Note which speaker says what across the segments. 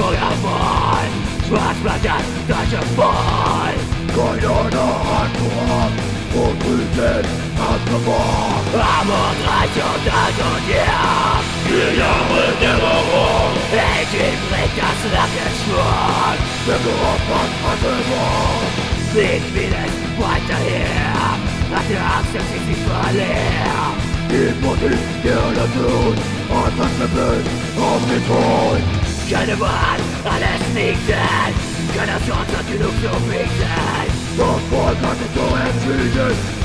Speaker 1: ドラマイバスバジャーダジャマイ
Speaker 2: こよのハートは僕であそぼ
Speaker 1: アモガジョダジョニャーギヤムデモモエイジブレイダスラケシュワンデ
Speaker 2: コアパンハテモ
Speaker 1: Six minutes weiterhin Nach der Aktion sich nicht verlieren
Speaker 2: Die Motiv der Natur Hat das Level auf den Thron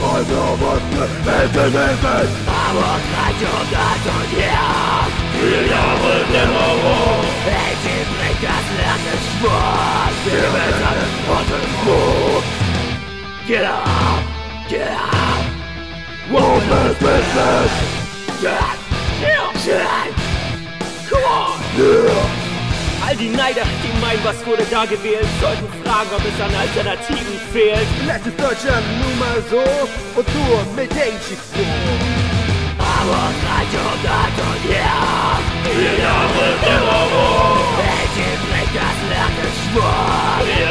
Speaker 2: Also was wir helfen, helfen.
Speaker 1: Aber Reich und Alt und ja. Vier Jahre Terror. Hey, sie bringt das Land in Schwung. Wir müssen unseren Mut. Get up, get up. Woman's business. Yeah, yeah, yeah. Come on. All die Neider, die meinen, was wurde da gewählt, sollten fragen, ob es an Alternativen fehlt.
Speaker 2: Lass es Deutschland nun mal so und nur mit Daisy
Speaker 1: Aber Reich und Alt und ja. Vier Jahre Terror. Hey, sie bringt das Land in Schwung. Wir gewinnen